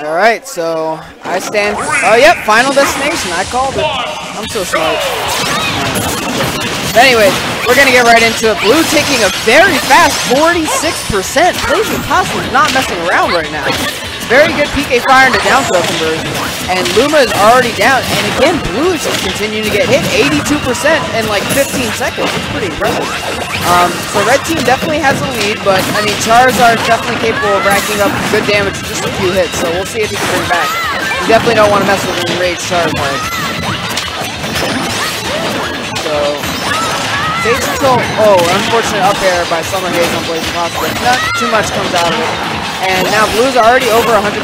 All right, so I stand. Oh, yep, final destination. I called it. I'm so smart. But anyways, we're gonna get right into it. Blue taking a very fast 46%. BlazingPasta is not messing around right now. Very good PK fire into down throw conversion. And Luma is already down. And again, Blue is continuing to get hit. 82% in like 15 seconds. It's pretty impressive. Um, so Red Team definitely has a lead, but I mean, Charizard is definitely capable of racking up good damage with just a few hits. So we'll see if he can bring it back. You definitely don't want to mess with an enraged Charizard. So Stage control, oh, unfortunate up air by Summerhays on BlazingPasta. Not too much comes out of it. And now Blues are already over 100%,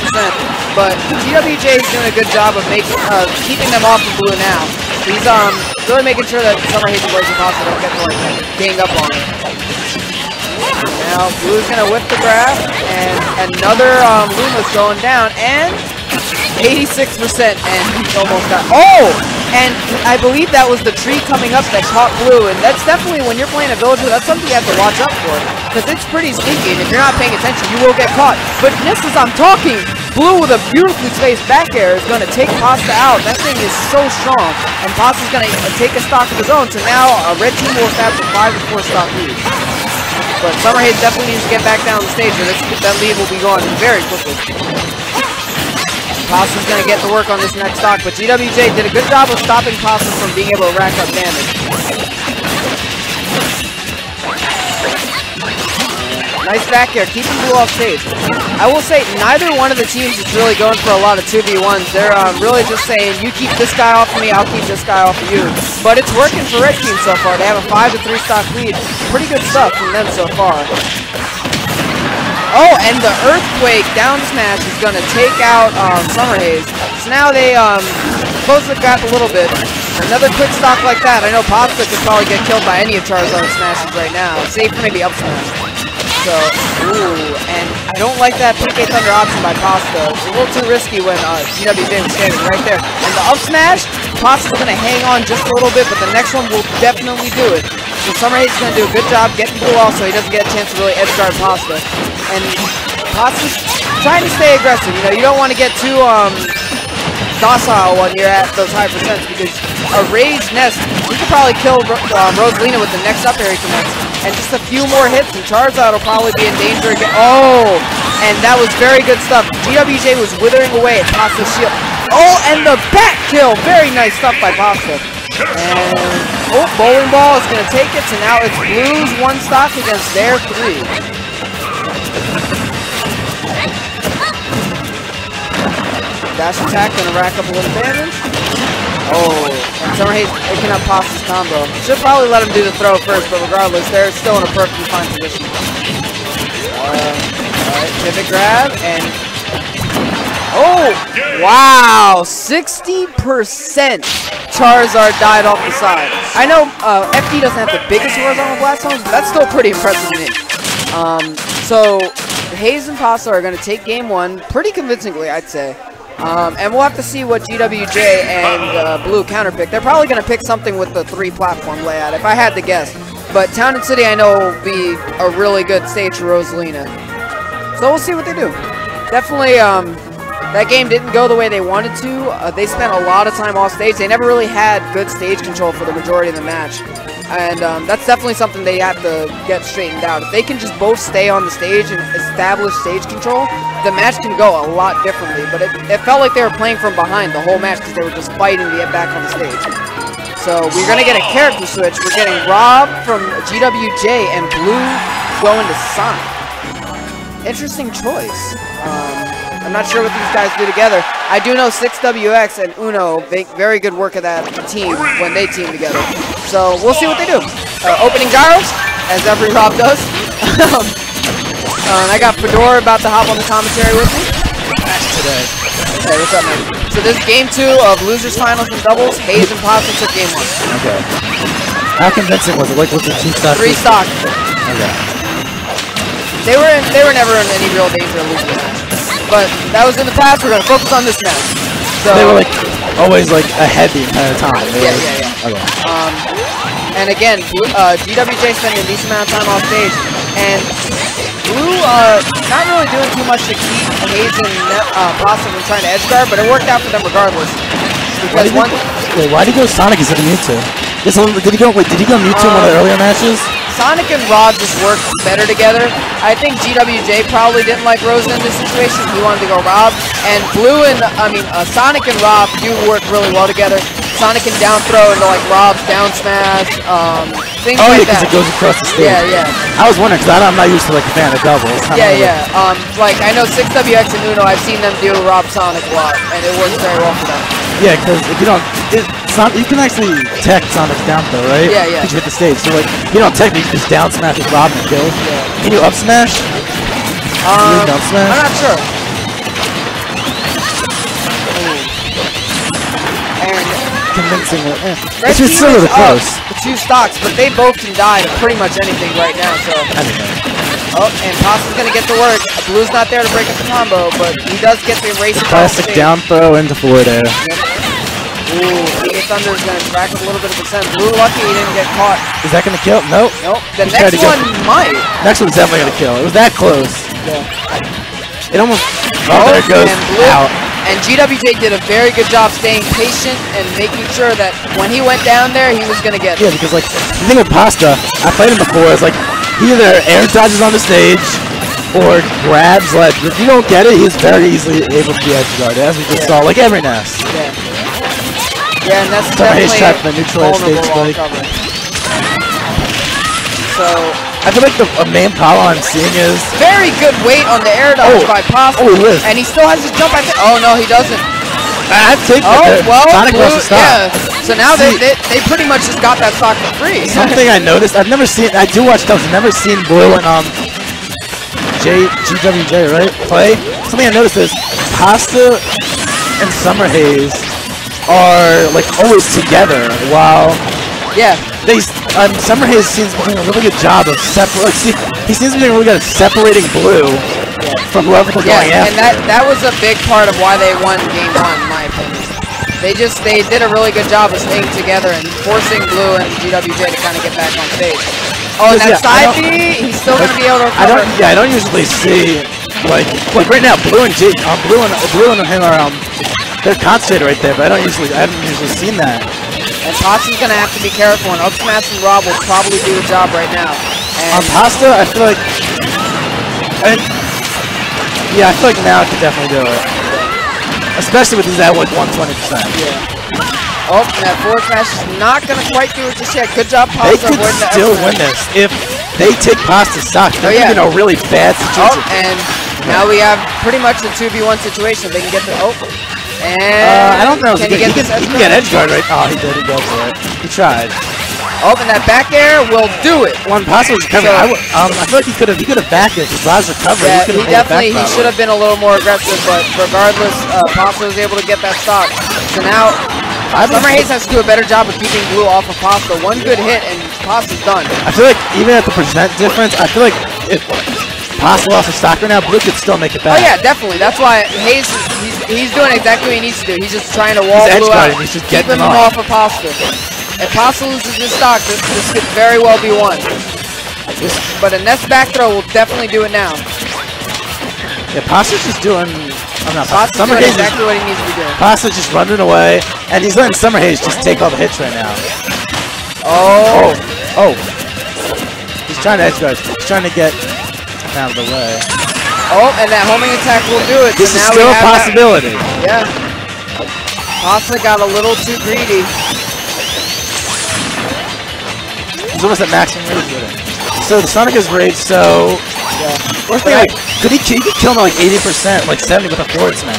but GWJ is doing a good job of making, uh, keeping them off of Blue now. He's um really making sure that Summerhays and BlazingPasta don't get to like gang up on him. Now Blue's gonna whip the grab, and another um, Luma's going down, and 86%, and almost got. Oh! And I believe that was the tree coming up that caught Blue, and that's definitely, when you're playing a villager, that's something you have to watch out for. Because it's pretty sneaky, and if you're not paying attention, you will get caught. But just as I'm talking, Blue with a beautifully spaced back air is going to take Pasta out. That thing is so strong, and Pasta's going to take a stock of his own, so now a red team will establish a 5 to 4 stock lead. But Summerhays definitely needs to get back down the stage, or that lead will be gone very quickly. Pasta's gonna get to work on this next stock, but GWJ did a good job of stopping Pasta from being able to rack up damage. Nice back air, keeping Blue off stage. I will say, neither one of the teams is really going for a lot of 2v1s. They're um, really just saying, you keep this guy off of me, I'll keep this guy off of you. But it's working for Red Team so far. They have a 5 to 3 stock lead. Pretty good stuff from them so far. Oh, and the Earthquake down smash is going to take out um, Summerhays. So now they um, close the gap a little bit. Another quick stock like that. I know Pasta could probably get killed by any of Charizard's smashes right now, save for maybe up smash. So, ooh, and I don't like that PK Thunder option by Pasta. It's a little too risky when uh, GWJ was standing right there. And the up smash, Pasta's going to hang on just a little bit, but the next one will definitely do it. So Summerhays is going to do a good job getting through also. He doesn't get a chance to really edge guard Pasta. And Pasta's trying to stay aggressive. You know, you don't want to get too um, docile when you're at those high percents because a Rage Ness, you could probably kill um, Rosalina with the next up air he connects. And just a few more hits and Charizard will probably be in danger again. Oh! And that was very good stuff. GWJ was withering away at Pasta's shield. Oh, and the back kill! Very nice stuff by Pasta. And, oh, Bowling Ball is going to take it, so now it's Blues one stock against their three. Dash attack gonna rack up a little damage. Oh, and Summerhays picking up Pasta's combo. Should probably let him do the throw first, but regardless, they're still in a perfectly fine position. Uh, Alright, pivot grab, and... Oh! Wow! 60% Charizard died off the side. I know uh, FD doesn't have the biggest horizontal blast zones, but that's still pretty impressive to me. Um, so, Haze and Pasta are going to take game one pretty convincingly, I'd say. Um, and we'll have to see what GWJ and uh, Blue counterpick. They're probably going to pick something with the three platform layout, if I had to guess. But Town and City, I know, will be a really good stage for Rosalina. So we'll see what they do. Definitely, um, that game didn't go the way they wanted to. Uh, they spent a lot of time off stage. They never really had good stage control for the majority of the match. And um, that's definitely something they have to get straightened out. If they can just both stay on the stage and establish stage control, the match can go a lot differently. But it, it felt like they were playing from behind the whole match because they were just fighting to get back on the stage. So we're going to get a character switch. We're getting Rob from GWJ and Blue going to Sonic. Interesting choice. Um, I'm not sure what these guys do together. I do know 6WX and Uno make very good work of that team when they team together. So we'll see what they do. Uh, opening gyros, as every Rob does. uh, I got Fedora about to hop on the commentary with me. today. Hey, what's up, man? So this is game two of losers finals and doubles. Hayes and Pasta took game one. Okay. How convincing was it? Like, was it two stock? Three stock. Okay. They were in, they were never in any real danger of losing. But that was in the past. We're gonna focus on this match. So They were like always like ahead the entire time. They Yeah, were, yeah, yeah. Okay. Um, and again, uh, GWJ spending a decent amount of time off stage, and Blue, uh, not really doing too much to keep Hayes and uh, from trying to edge guard, but it worked out for them regardless. Why Because did, one, he, wait, why did he go Sonic instead of Mewtwo? This one, did he go? Wait, did he go Mewtwo in one of the Um, earlier matches? Sonic and Rob just work better together. I think GWJ probably didn't like Rosen in this situation. He wanted to go Rob. And Blue and, I mean, uh, Sonic and Rob do work really well together. Sonic can down throw into like Rob's down smash, um, things Oh yeah, like because that. it goes across the stage. yeah, yeah. I was wondering because I'm not used to like a fan of doubles. I Yeah, yeah. Um, like I know 6WX and Uno, I've seen them do Rob Sonic a lot, and it works very well for them. Yeah, because if you don't, it, Son- you can actually tech Sonic's down throw, right? Yeah, yeah. Because you hit the stage. So like, you don't tech, you just down smash with Robin and kill. Yeah. Can you up smash? Um, down smash? I'm not sure. And Convincingly. Eh. Red It's just team similar to close. up the two stocks, but they both can die to pretty much anything right now. So, oh, and Pasta's gonna get to work. Blue's not there to break up the combo, but he does get the race. across the Classic down throw into forward air. Ooh, Thunder is gonna rack up a little bit of percent. Blue lucky he didn't get caught. Is that gonna kill? Nope. Nope. The He next one might. Next one's definitely gonna kill. It was that close. Yeah. It almost. Oh, oh there it goes. And, Blue, Out. and GWJ did a very good job staying patient and making sure that when he went down there, he was gonna get Yeah, because like the thing with Pasta, I played him before. It's like he either air dodges on the stage or grabs ledge. If you don't get it, he's very easily able to be edge guarded, as we just Yeah. saw, like every Ness. Yeah. Yeah, and that's trapped in the neutral stage, buddy. So, I feel like the uh, main power I'm seeing is very good weight on the air dodge Oh. by Pasta. Oh, he. And he still has his jump. I think. Oh, no, he doesn't. I take Oh, it. well, Sonic Blue, wants to stop. yeah. So now they, See- they, they pretty much just got that stock for free. Something I noticed, I've never seen, I do watch dubs, I've never seen Blue and um, J, GWJ, right, play. Something I noticed is Pasta and Summerhays are like always together while yeah. they, um, Summerhays seems to be doing a really good job of separate, like, he seems to be doing really good at separating Blue from whoever they're Yeah, going and that that was a big part of why they won game one, in my opinion. They just they did a really good job of staying together and forcing Blue and GWJ to kind of get back on stage. Oh, and that yeah, side B, he's still gonna be able to I don't. Yeah, I don't usually see like like right now. Blue and G, um, Blue and Blue and him are um, they're concentrated right there, but I don't usually. I haven't usually seen that. And Pasta's gonna have to be careful, and Up Smash and Rob will probably do the job right now. On And Pasta, I feel like. I, yeah, I feel like now I could definitely do it, especially with these at like 120 percent. yeah. Oh, and that forward smash is not gonna quite do it just yet. Good job, They could still win this if they take Pasta stock. They're Oh, yeah. in a really bad Oh, situation. and now we have pretty much a 2v1 situation. They can get the oh. And uh, I don't know. Can He, he get can, he can get edge guard right. Oh, he did. He goes for it. He tried. Oh, and that back air will do it. One possible recovery. So- I, would- um, I feel like he could have he could have backed it because Rob's recovery. Yeah, he he definitely he should have been a little more aggressive, but regardless, uh, Pasta was able to get that stock. So now Summerhays has to do a better job of keeping Blue off of Pasta. One good hit and Pasta's done. I feel like even at the percent difference, I feel like if Pasta lost a stock right now, Blue could still make it back. Oh yeah, definitely. That's why Hayes he's, he's doing exactly what he needs to do. He's just trying to wall He's Blue out. He's just keeping getting him off off. of Pasta. If Pasta loses this stock, this, this could very well be won. But a Ness back throw will definitely do it now. Yeah, Pasta's just doing. I'm not. Pasta's Summer doing Haze exactly is, what he needs to be doing. Pasta's just running away, and he's letting Summerhays just take all the hits right now. Oh, Oh, oh. He's trying to edge guard. He's trying to get out of the way. oh, and that homing attack will do it. This so is now still a have that- possibility. Yeah. Pasta got a little too greedy. He's almost at maximum rage with it. So the Sonic is rage, so Yeah. Or if they, like, could he, he could kill him at like 80%, like 70 with a forward smash.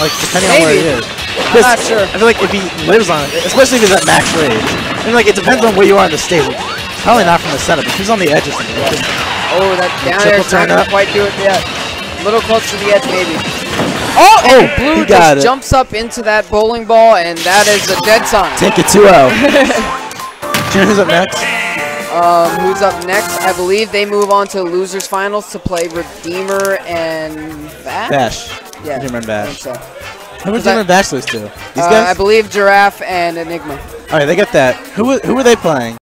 Like, depending on where he is. I'm not sure. I feel like if he lives on it, especially if he's at max rage. I mean, like, it depends on where you are in the stage. Probably not from the center, but if he's on the edge or something. he could- Oh, that down Triple air's not turn gonna up. quite do it yet. A little close to the edge, maybe. Oh, and Oh, Blue he got just it. jumps up into that bowling ball, and that is a dead Sonic. Take it 2-0. Do you know who's up next? Um, who's up next? I believe they move on to losers finals to play Redeemer and Bash. Bash. Yeah, Redeemer and I Bash. so. Who would that- Redeemer and Bash lose to? These Uh, I believe Giraffe and Enigma. Alright, they get that. Who, were- who were they playing?